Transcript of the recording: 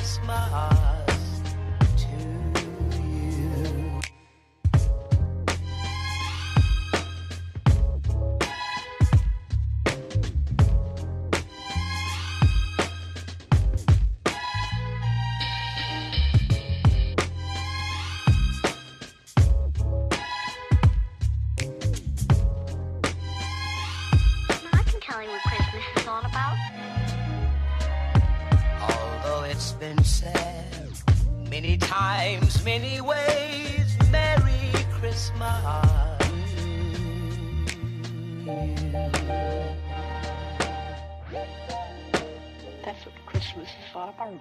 Christmas it's been said many times, many ways, Merry Christmas. That's what Christmas is all about.